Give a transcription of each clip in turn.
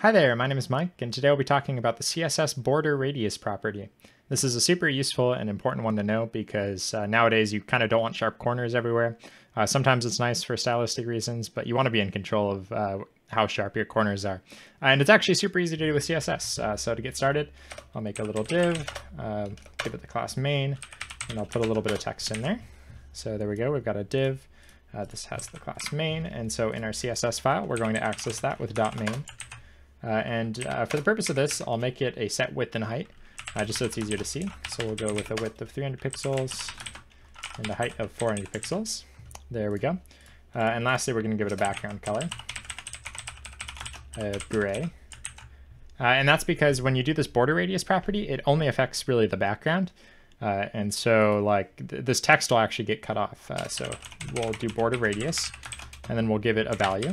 Hi there, my name is Mike, and today we'll be talking about the CSS border radius property. This is a super useful and important one to know because uh, nowadays you kind of don't want sharp corners everywhere. Uh, sometimes it's nice for stylistic reasons, but you want to be in control of uh, how sharp your corners are. And it's actually super easy to do with CSS. Uh, so to get started, I'll make a little div, uh, give it the class main, and I'll put a little bit of text in there. So there we go, we've got a div. Uh, this has the class main, and so in our CSS file, we're going to access that with .main. Uh, and uh, for the purpose of this, I'll make it a set width and height, uh, just so it's easier to see. So we'll go with a width of 300 pixels and a height of 400 pixels. There we go. Uh, and lastly, we're going to give it a background color, uh, gray. Uh, and that's because when you do this border radius property, it only affects really the background. and so like th this text will actually get cut off. so we'll do border radius, and then we'll give it a value.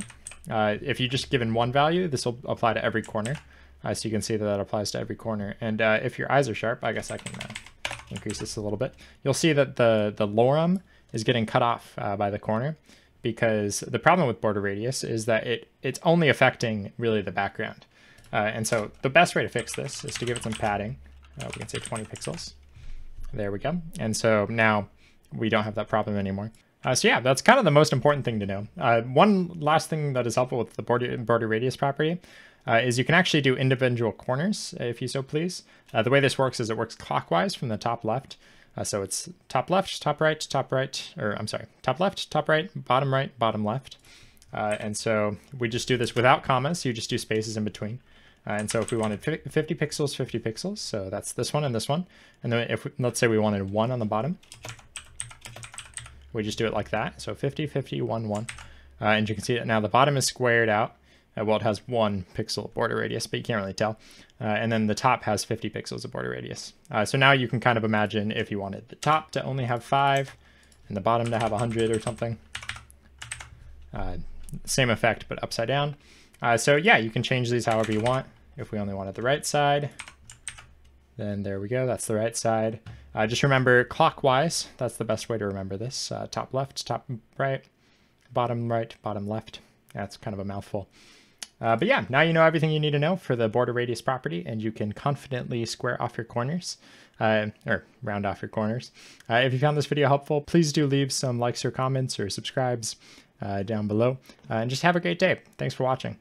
Uh, if you just given one value, this will apply to every corner. Uh, so you can see that that applies to every corner. And uh, if your eyes are sharp, I guess I can uh, increase this a little bit. You'll see that the, the lorem is getting cut off uh, by the corner because the problem with border radius is that it it's only affecting really the background. Uh, and so the best way to fix this is to give it some padding. we can say 20 pixels. There we go. And so now we don't have that problem anymore. Uh, so yeah, that's kind of the most important thing to know. Uh, one last thing that is helpful with the border, border radius property uh, is you can actually do individual corners if you so please. Uh, the way this works is it works clockwise from the top left. Uh, so it's top left, top right, top right, or I'm sorry, top left, top right, bottom right, bottom left. Uh, and so we just do this without commas. You just do spaces in between. and so if we wanted 50 pixels, 50 pixels, so that's this one and this one. And then if, let's say we wanted one on the bottom, we just do it like that. So 50, 50, 1, 1. Uh, and you can see that now the bottom is squared out. Uh, well, it has one pixel border radius, but you can't really tell. Uh, and then the top has 50 pixels of border radius. Uh, so now you can kind of imagine if you wanted the top to only have 5 and the bottom to have 100 or something. Uh, same effect, but upside down. Uh, so yeah, you can change these however you want. If we only wanted the right side, then there we go, that's the right side. Uh, just remember clockwise. That's the best way to remember this. Uh, top left, top right, bottom right, bottom left. That's kind of a mouthful. Uh, but yeah, now you know everything you need to know for the border radius property, and you can confidently square off your corners, uh, or round off your corners. Uh, if you found this video helpful, please do leave some likes or comments or subscribes uh, down below, and just have a great day. Thanks for watching.